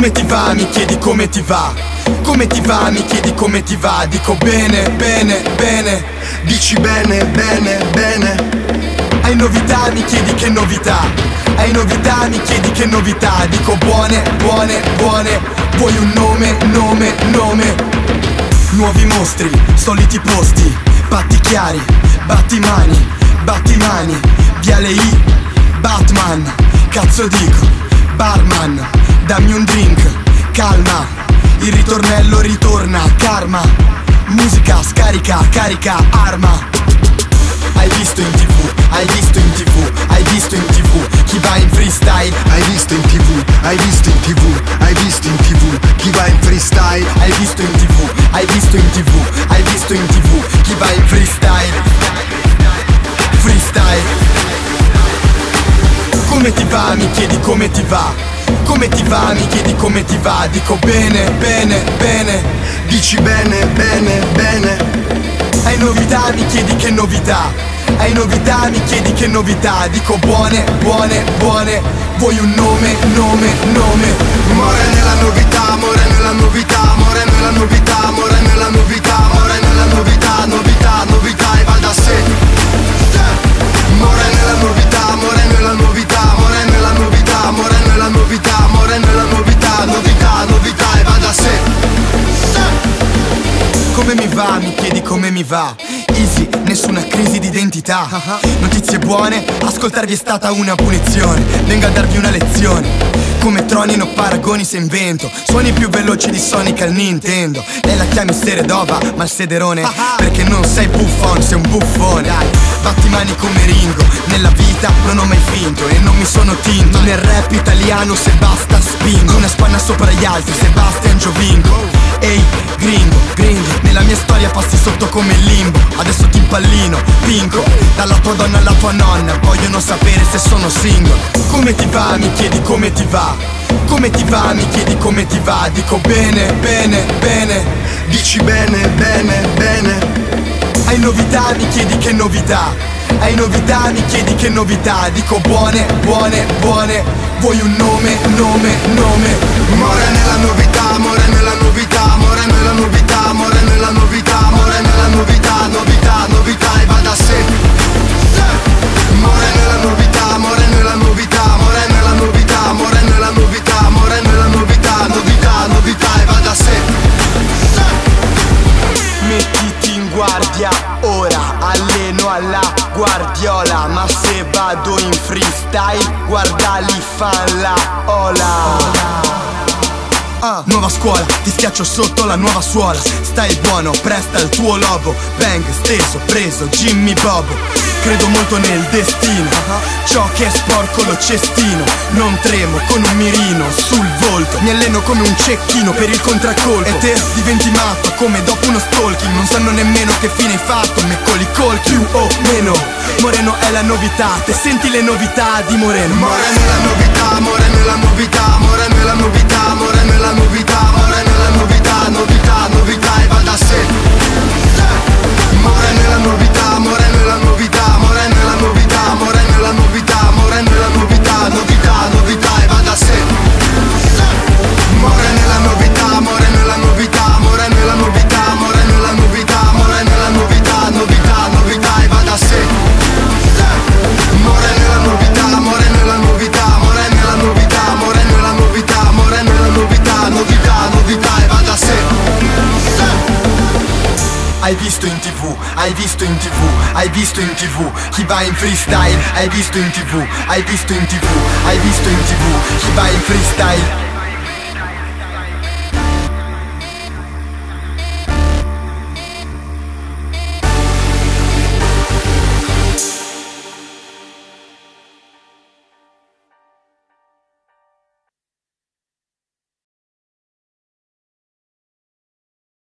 Come ti va, mi chiedi come ti va. Come ti va, mi chiedi come ti va. Dico bene, bene, bene. Dici bene, bene, bene. Hai novità, mi chiedi che novità. Hai novità, mi chiedi che novità. Dico buone, buone, buone. Vuoi un nome, nome, nome. Nuovi mostri, soliti posti. Batti chiari, batti mani, batti mani. Viale I, Batman. Cazzo dico, barman Dammi un drink, calma Il ritornello ritorna, karma Musica scarica, carica, arma. Hai visto in tv, hai visto in tv, hai visto in tv Chi va in freestyle, Hai visto in tv, hai visto in tv, hai visto in tv Chi va in freestyle hai visto in tv, hai visto in tv, hai visto in tv Chi va in freestyle Freestyle. Come ti va, mi chiedi come ti va Come ti va, mi chiedi come ti va? Dico bene, bene, bene. Dici bene, bene, bene. Hai novità, mi chiedi che novità. Hai novità, mi chiedi che novità. Dico buone, buone, buone. Vuoi un nome, nome, nome? Amore mi va, mi chiedi come mi va. Easy, nessuna crisi di identità. Notizie buone, ascoltarvi è stata una punizione. Vengo a darvi una lezione. Come tronino paragoni se invento. Suoni più veloci di Sonic al Nintendo. Lei la chiami Seredova, ma il sederone. Perché non sei buffon, sei un buffone. Dai, batti mani come Ringo. Nella vita non ho mai finto E non mi sono tinto. Nel rap italiano se basta spingo. Una spanna sopra gli altri, Sebastian Giovinco Ehi, gringo, gringo Nella mia storia passi sotto come il limbo. Adesso ti impallino, pinco Dalla tua donna alla tua nonna. Vogliono sapere se sono single. Come ti va, mi chiedi come ti va. Come ti va, mi chiedi come ti va. Dico bene, bene, bene. Dici bene, bene, bene. Hai novità, mi chiedi che novità. Hai novità, mi chiedi che novità. Dico buone, buone, buone. Vuoi un nome, nome, nome. Amore nella novità, amore nella novità, guardia, ora alleno alla guardiola Ma se vado in freestyle, guarda li fan la ola. Ah, nuova scuola, ti schiaccio sotto la nuova suola. Stai buono, presta il tuo lobo Bang, steso, preso, Jimmy Bobo Credo molto nel destino. Ciò che è sporco lo cestino. Non tremo con un mirino sul volto. Mi alleno come un cecchino per il contraccolpo. E te diventi matto come dopo uno stalking. Non sanno nemmeno che fine hai fatto Me coli colchi più o meno. Moreno è la novità Te senti le novità di Moreno. Amore nella novità, amore nella novità, amore nella novità, amore nella novità, Hai visto in tv, hai visto in tv, hai visto in tv Chi va in freestyle, hai visto in tv, hai visto in tv, hai visto in tv Chi va in freestyle